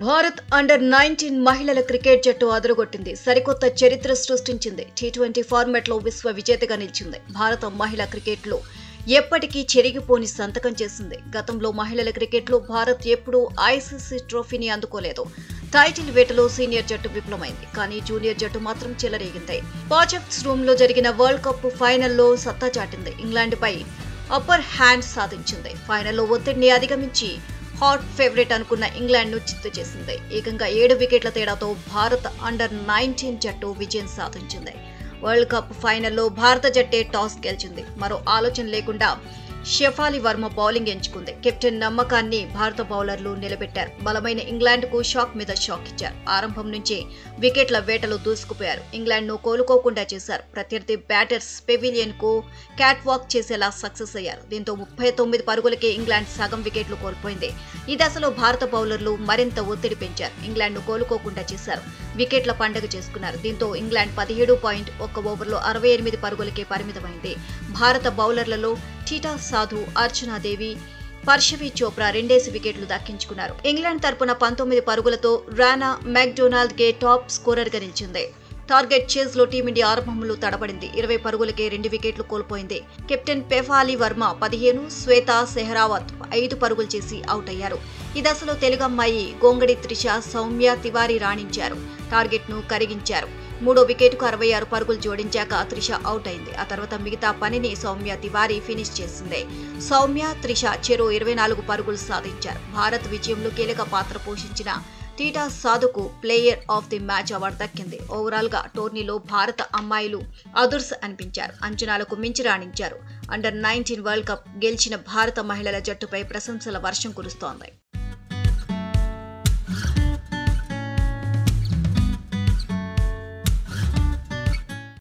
Bharat under nineteen మహిళల cricket జట్టు అదరగొట్టింది. సరికొత్త చరిత్ర సృష్టించింది. టీ ట్వంటీ ఫార్మాట్లో విశ్వ విజేతగా నిలిచింది. భారత మహిళా క్రికెట్లో ఎప్పటికీ చెరిగిపోని సంతకం చేసింది. గతంలో మహిళల క్రికెట్లో భారత్ ఎప్పుడూ ఐసీసీ ట్రోఫీని అందుకోలేదు. టైటిల్ వేటలో సీనియర్ జట్టు విఫలమైంది. కానీ జూనియర్ జట్టు మాత్రం చెలరేగింది. పాచెప్స్ రూమ్లో జరిగిన వరల్డ్ కప్ ఫైనల్లో సత్తా చాటింది. ఇంగ్లాండ్పై అప్పర్ హ్యాండ్ సాధించింది. ఫైనల్లో ఒత్తిడిని అధిగమించి హాట్ ఫేవరెట్ అనుకున్న ఇంగ్లాండ్ను చిత్తు చేసింది. ఏకంగా ఏడు వికెట్ల తేడాతో భారత్ అండర్ నైన్టీన్ జట్టు విజయం సాధించింది. వరల్డ్ కప్ ఫైనల్లో భారత జట్టే టాస్ గెలిచింది. మరో ఆలోచన లేకుండా షెఫాలి వర్మ బౌలింగ్ ఎంచుకుంది. కెప్టెన్ నమ్మకాన్ని భారత బౌలర్లు నిలబెట్టారు. బలమైన ఇంగ్లాండ్కు షాక్ మీద షాక్ ఇచ్చారు. ఆరంభం నుంచే వికెట్ల వేటలు దూసుకుపోయారు. ఇంగ్లాండ్ను కోలుకోకుండా చేశారు. ప్రత్యర్థి బ్యాటర్స్ పెవిలియన్కు క్యాట్ వాక్ చేసేలా సక్సెస్ అయ్యారు. దీంతో ముప్పై తొమ్మిది పరుగులకే ఇంగ్లాండ్ సగం వికెట్లు కోల్పోయింది. ఈ దశలో భారత బౌలర్లు మరింత ఒత్తిడి పెంచారు. ఇంగ్లాండ్ను కోలుకోకుండా చేశారు. వికెట్ల పండగ చేసుకున్నారు. దీంతో ఇంగ్లాండ్ పదిహేడు పాయింట్ ఒక్క ఓవర్లో అరవై ఎనిమిది పరుగులకే పరిమితమైంది. భారత బౌలర్లలో టీటా సాధు అర్చనాదేవి పర్షవి చోప్రా రెండేసి వికెట్లు దక్కించుకున్నారు. ఇంగ్లాండ్ తరపున పంతొమ్మిది పరుగులతో రానా మెక్డొనాల్డ్ గే టాప్ స్కోరర్గా నిలిచింది. టార్గెట్ చేజ్లో టీమిండియా ఆరంభంలో తడబడింది. ఇరవై పరుగులకే రెండు వికెట్లు కోల్పోయింది. కెప్టెన్ పెఫాలి వర్మ పదిహేను శ్వేత సెహ్రావత్ ఐదు పరుగులు చేసి అవుట్ అయ్యారు ఈ దశలో తెలుగమ్మాయి గోంగడి త్రిష సౌమ్య తివారీ రాణించారు. టార్గెట్ను కరిగించారు. మూడో వికెట్కు అరవై ఆరు పరుగులు జోడించాక త్రిష అవుట్ అయింది. ఆ తర్వాత మిగతా పనిని సౌమ్య తివారీ ఫినిష్ చేసింది. సౌమ్య త్రిష చెరో ఇరవై నాలుగు పరుగులు సాధించారు. భారత్ విజయంలో కీలక పాత్ర పోషించిన Titas సాధుకు player of the match award దక్కింది. ఓవరాల్గా టోర్నీలో భారత అమ్మాయిలు అదుర్స్ అనిపించారు. అంచనాలకు మించి రాణించారు. అండర్ నైన్టీన్ వరల్డ్ కప్ గెలిచిన భారత మహిళల జట్టుపై ప్రశంసల వర్షం కురుస్తోంది.